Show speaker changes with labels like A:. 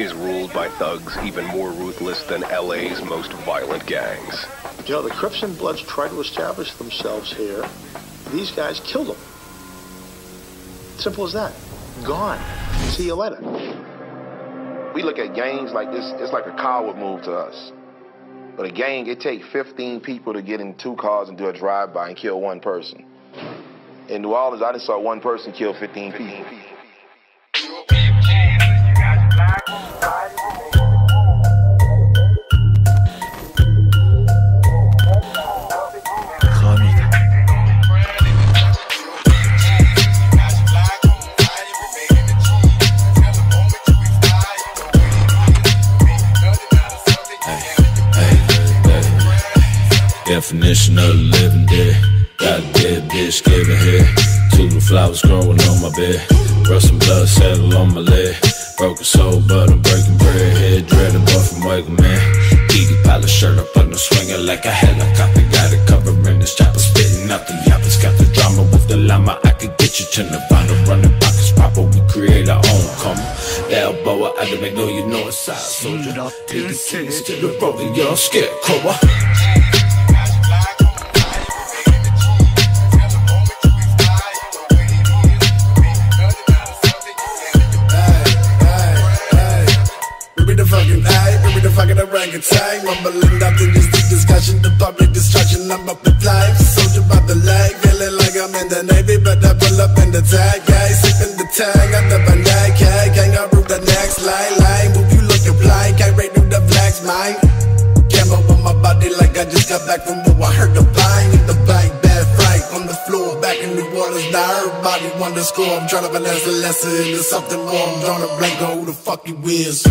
A: is ruled by thugs even more ruthless than LA's most violent gangs.
B: You know, the Crips and Bloods tried to establish themselves here. These guys killed them. Simple as that. Gone. See you later.
C: We look at gangs like this, it's like a coward move to us. But a gang, it takes 15 people to get in two cars and do a drive-by and kill one person. In New Orleans, I just saw one person kill 15 people.
D: Definition of living dead. Got a dead bitch giving head. Tulip flowers growing on my bed. Rust some blood settle on my leg. Broken soul, but I'm breaking bread. Head dreaded, but from Wagon Man. Eaty pile shirt up on the swinger like a helicopter. Got it covering this chopper, spitting out the yappers. Got the drama with the llama. I could get you to Nirvana. Running pockets proper, we create our own karma. Elbow, I don't know you know it's side soldier. Take the to the road, young scarecrow.
E: fucking the fucking orangutan Mumbling after this deep discussion, the public distraction. I'm up in flight, soldier by the leg Feeling like I'm in the Navy, but I pull up in the tag Guy, sipping the tag, I'm the banana I root the next line, line. Move you looking blind, can't rate through the flags, mine. Came up on my body like I just got back from war I heard the bang, in the bank, bad fright On the floor, back in New Orleans Now everybody to score. I'm trying to finesse the lesson into something more I'm drawing a blank on who the fuck you is